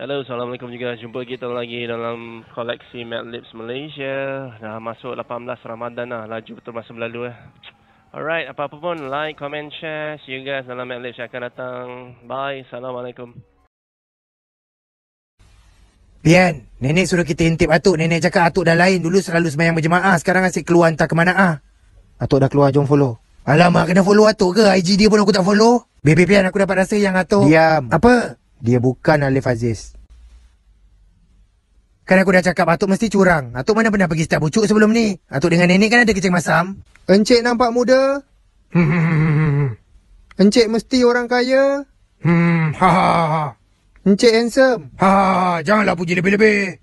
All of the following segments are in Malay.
Hello, Assalamualaikum juga. Jumpa kita lagi dalam koleksi Mad Lips Malaysia. Dah masuk 18 Ramadan lah. Laju betul masa berlalu eh. Alright, apa-apa pun like, comment, share. See you guys dalam Mad Lips yang akan datang. Bye. Assalamualaikum. Pian, nenek suruh kita intip Atuk. Nenek cakap Atuk dah lain. Dulu selalu sembahyang berjemaah. Sekarang asyik keluar entah ke mana ah. Atuk dah keluar, jom follow. Alamak, kena follow Atuk ke? IG dia pun aku tak follow. Baby Pian, aku dapat rasa yang Atuk... Diam. Apa? Dia bukan Alif Aziz. Kan aku dah cakap Atuk mesti curang. Atuk mana pernah pergi setiap bucuk sebelum ni? Atuk dengan nenek kan ada kecing masam? Encik nampak muda? Hmm, Encik mesti orang kaya? hmm, ha, ha, ha. Encik handsome? Ha, janganlah puji lebih-lebih.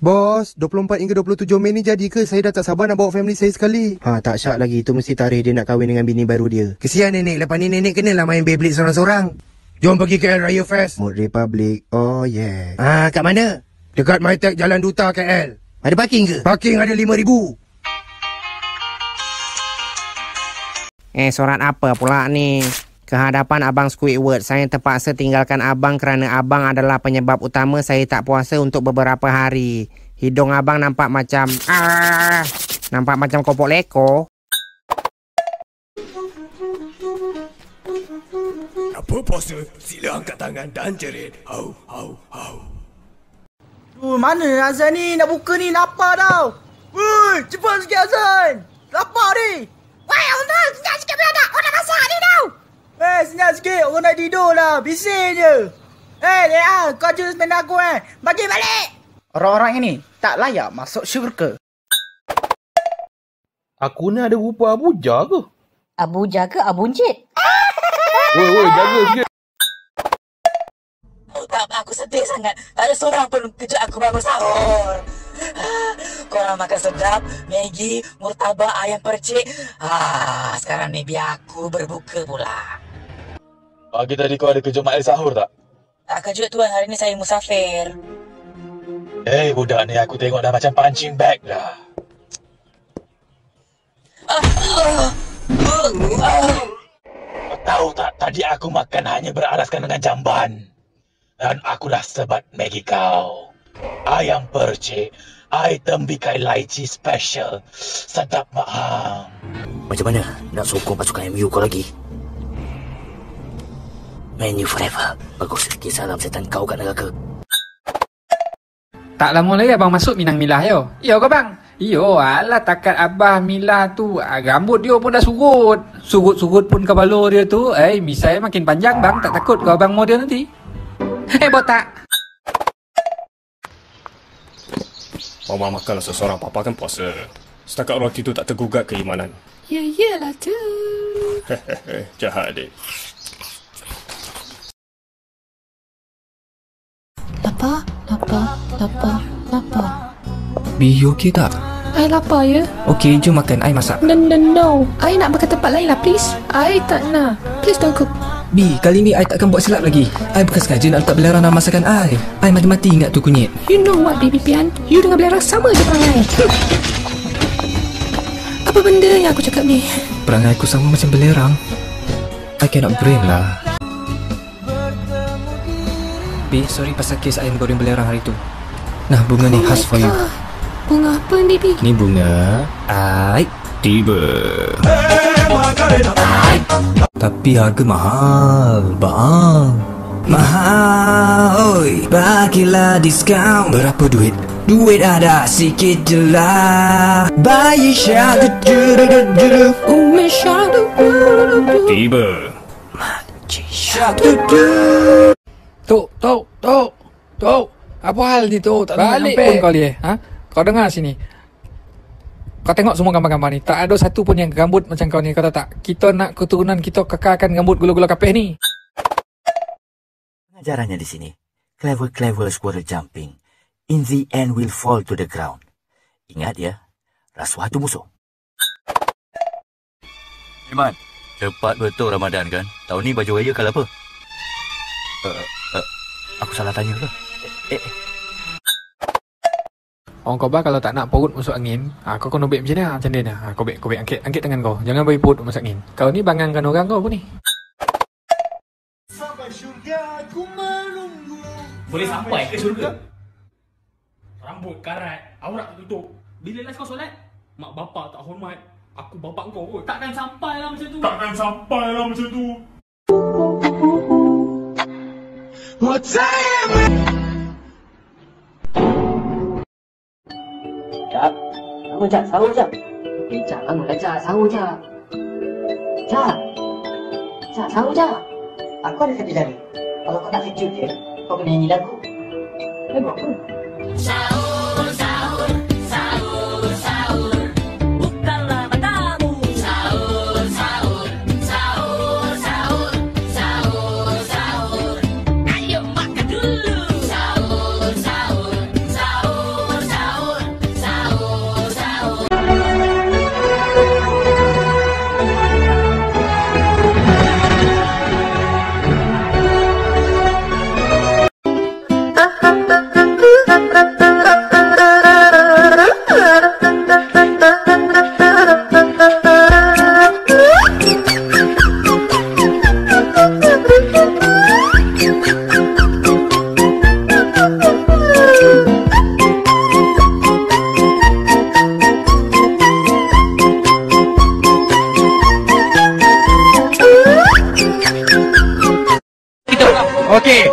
Bos, 24 hingga 27 Mei ni jadi ke? Saya dah tak sabar nak bawa family saya sekali. Ha, tak syak lagi. Itu mesti tarikh dia nak kahwin dengan bini baru dia. Kesian nenek. Lepas ni nenek kenalah main Beyblade seorang-seorang. Jom pergi KL Raya Fest. Mood Republic. Oh yeah. Ah, kat mana? Dekat MyTech Jalan Duta KL. Ada parking ke? Parking ada RM5,000. Eh, surat apa pula ni? Kehadapan Abang Squidward, saya terpaksa tinggalkan Abang kerana Abang adalah penyebab utama saya tak puasa untuk beberapa hari. Hidung Abang nampak macam... Ah, nampak macam kopok leko. Apa puasa? Sila angkat tangan dan jerit. Hau, hau, hau. Uh, mana Azan ni? Nak buka ni, lapar tau. Woi, cepat sikit Azan. Lapar ni. Woi, Azan, senyap sikit beranak. Orang masak ni tau. Eh, senyap sikit. Orang nak tidur lah. Bising je. Eh, Lea, kau je sepeda aku eh. Bagi balik. Orang-orang ini tak layak masuk syurga. Aku ni ada rupa Abuja ke? Abuja ke Abunjit? Woi, woi, jaga sikit. Oh, tak aku sedih sangat. Tak ada seorang pun kejut aku bangun sahur. Ah, Korang makan sedap, Maggi, murtabak, ayam percik. Ah, sekarang ni biar aku berbuka pula. Pagi tadi kau ada kejut mail sahur tak? Tak kejut tuan, hari ni saya musafir. Eh, budak ni aku tengok dah macam punching bag dah. Kau tahu tak, tadi aku makan hanya beralaskan dengan jamban. Dan aku dah sebat Maggi kau. Ayam percik, item bikai laici special. Sedap maham. Macam mana nak sokong pasukan MU kau lagi? Man U forever. Bagus. Kisah salam setan kau kat neraka. Tak lama lagi abang masuk Minang Milah yo. Yo ke bang? Yo, alah takat abah Milah tu, ah, rambut dia pun dah surut. Surut-surut pun kepala dia tu, eh misai makin panjang bang, tak takut kau abang model nanti. Eh botak. Mama makanlah seseorang, papa kan puasa. Setakat roti tu tak tergugat keimanan. Ya, iyalah tu. Hehehe, jahat adik. Lapar, lapar, lapar, lapar. Bi, you okay tak? I lapar ya? Okay, jom makan. I masak. No, no, no. I nak makan tempat lain lah, please. I tak nak. Please don't cook. Bi, kali ni I takkan buat silap lagi. I bukan sengaja nak letak belerang dalam masakan I. I mati-mati ingat tu kunyit. You know what, baby pian? You dengan belerang sama je perangai. Apa benda yang aku cakap ni? Perangai aku sama macam belerang. I cannot brain lah. Bi, sorry pasal kes I goreng belerang hari tu. Nah, bunga ni khas for you. Bunga apa, baby? Ni bunga I tiba. Tapi harga mahal, bang. Mahal, oi. Bagilah diskaun. Berapa duit? Duit ada sikit je lah. Bayi syadu du du du du du. Umi syadu. Tiba. Syadu du. Tok, tok, tok, tok. Apa hal ni tok? Tak Balik pun kau dia. Ha? Kau dengar sini. Kau tengok semua gambar-gambar ni. Tak ada satu pun yang rambut macam kau ni. Kau tahu tak? Kita nak keturunan kita kekalkan rambut gula-gula kapeh ni. Pengajarannya di sini. Clever, clever squirrel jumping. In the end will fall to the ground. Ingat ya, rasuah tu musuh. Iman, tepat betul Ramadan kan? Tahun ni baju raya kalau apa? Uh, uh, aku salah tanya ke? Eh, eh, Orang kau bah kalau tak nak perut masuk angin, ha, kau kena bek macam ni ha, macam ni. Ha, kau bek, kau bek angkat, angkat tangan kau. Jangan bagi perut masuk angin. Kau ni bangankan orang kau apa ni? Sampai syurga Boleh sampai ke syurga? Rambut karat, aurat tertutup. Bila last kau solat? Mak bapak tak hormat. Aku bapak kau kot. Takkan sampai lah macam tu. Takkan sampai lah macam tu. Cak, bangun Cak, sahur Cak. Eh Cak, bangunlah Cak, sahur Cak. Cak, Cak, sahur Cak. Aku ada satu cara. Kalau kau nak kejut dia, kau kena nyanyi lagu. Eh, buat apa? Sahur, sahur,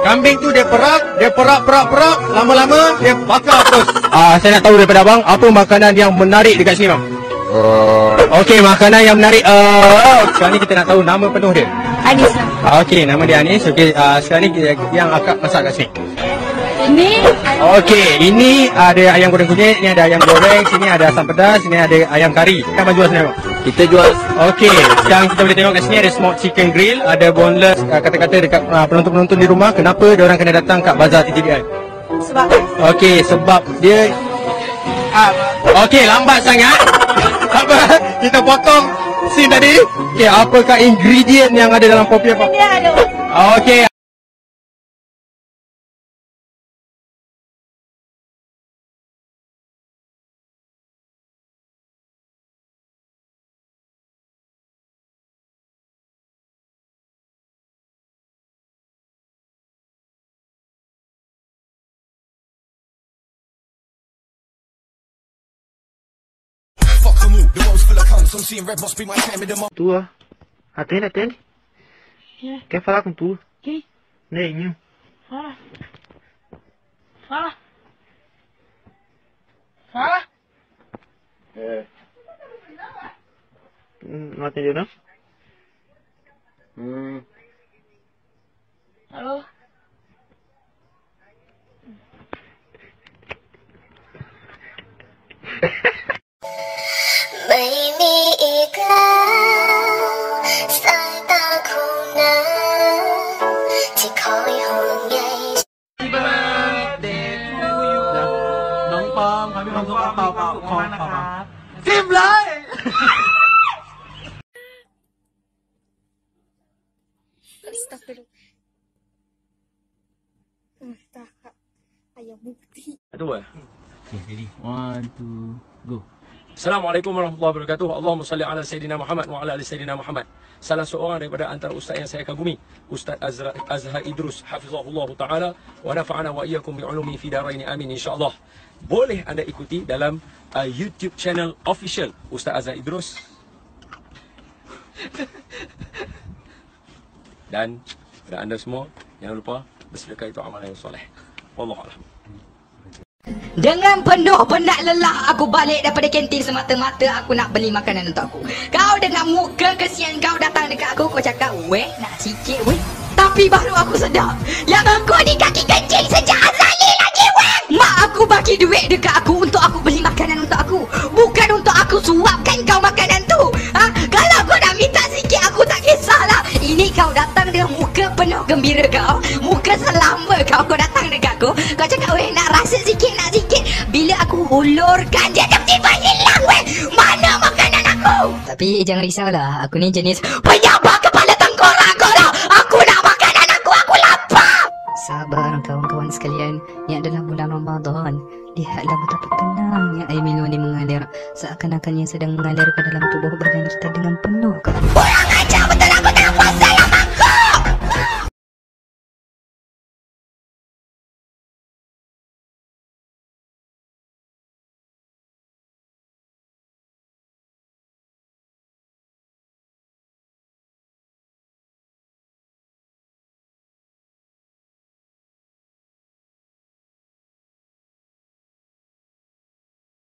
kambing tu dia perak, dia perak, perak, perak, lama-lama dia bakar terus. Ah, saya nak tahu daripada abang, apa makanan yang menarik dekat sini bang? Okey, makanan yang menarik. Uh, sekarang ni kita nak tahu nama penuh dia. Anis. Ah, Okey, nama dia Anis. Okey, uh, sekarang ni kita, yang akak masak kat sini. Ini Okey, ini ada ayam goreng kunyit, ini ada ayam goreng, sini ada asam pedas, sini ada ayam kari. Apa jual sini bang? Kita jual. Okey, sekarang kita boleh tengok kat sini ada smoked chicken grill, ada boneless. Uh, kata-kata dekat uh, penonton-penonton di rumah, kenapa dia orang kena datang kat bazar TTDI? sebab Okey, sebab dia Ah, Okey, lambat sangat. Apa? Kita potong scene tadi. Okey, apakah ingredient yang ada dalam kopi apa? dia ada. Okey. Tu ah. Atende, atende. Quer falar com tu? Quem? Nenhum. Fala. Fala. Fala. É. Não atendeu não? Hum. Alô? Bukti. Dua. Okay, ready. One, two, go. Assalamualaikum warahmatullahi wabarakatuh. Allahumma salli ala Sayyidina Muhammad wa ala ali Sayyidina Muhammad. Salah seorang daripada antara ustaz yang saya kagumi, Ustaz Azra, Azhar Idrus hafizahullah taala wa nafa'ana wa iyyakum bi'ulumi fi darain amin insyaallah. Boleh anda ikuti dalam uh, YouTube channel official Ustaz Azhar Idrus. Dan kepada anda semua jangan lupa bersedekah itu amalan yang soleh. Wallahu a'lam. Dengan penuh penat lelah aku balik daripada kantin semata-mata aku nak beli makanan untuk aku. Kau dengan muka kesian kau datang dekat aku kau cakap, "Weh, nak sikit weh." Tapi baru aku sedar, yang aku ni kaki kencing sejak azali lagi weh. Mak aku bagi duit dekat aku untuk aku beli makanan untuk aku. Bukan untuk aku suapkan kau makanan tu. Ha? Kalau kau nak minta sikit aku tak kisahlah. Ini kau datang dengan muka penuh gembira kau. Muka selamba kau Hulurkan dia tiba-tiba hilang weh. Mana makanan aku? Tapi jangan risaulah. Aku ni jenis penyabak kepala tengkorak kau tau. Aku nak makanan aku. Aku lapar. Sabar kawan-kawan sekalian. Ni adalah bulan Ramadan. Lihatlah betapa tenangnya air minum ni mengalir. Seakan-akan ia sedang mengalir ke dalam tubuh